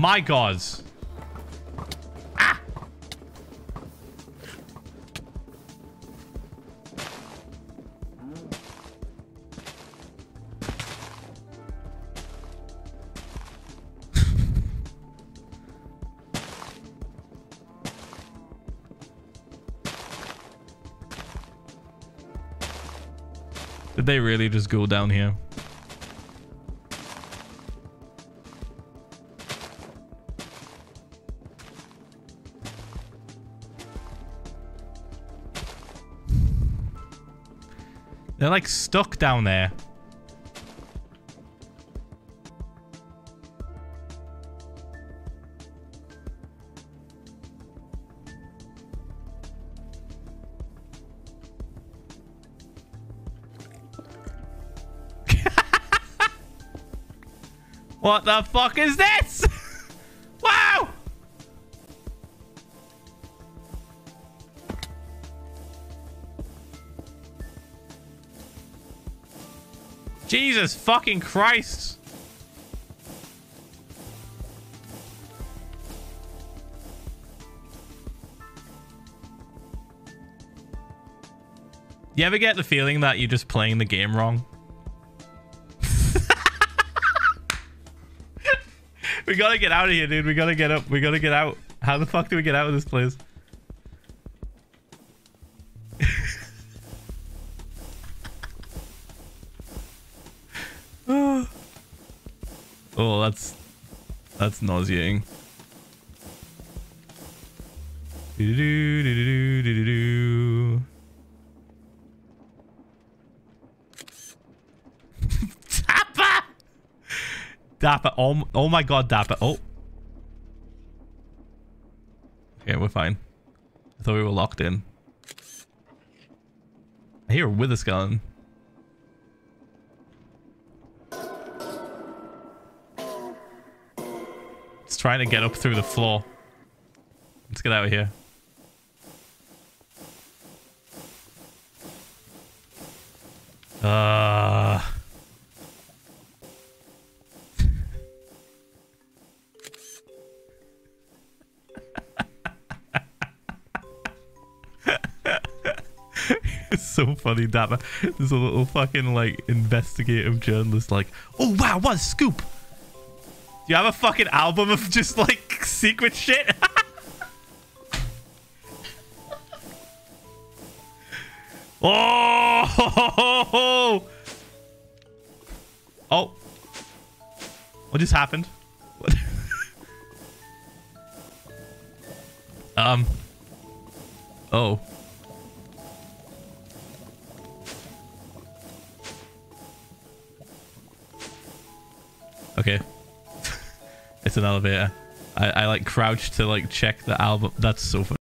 My gods. Ah! Did they really just go down here? They're like stuck down there. what the fuck is this? Jesus fucking Christ. You ever get the feeling that you're just playing the game wrong? we gotta get out of here, dude. We gotta get up. We gotta get out. How the fuck do we get out of this place? Oh, that's that's nauseating. Dapper! Dapper. Oh, oh my god, Dapper. Oh. Okay, we're fine. I thought we were locked in. I hear a wither skeleton. Trying to get up through the floor. Let's get out of here. Uh... it's so funny, Dapper. There's a little fucking like investigative journalist like, oh wow, what a scoop. Do you have a fucking album of just like secret shit? oh! Oh. What just happened? Um. Oh. Okay. It's an elevator. I, I like crouched to like check the album. That's so funny.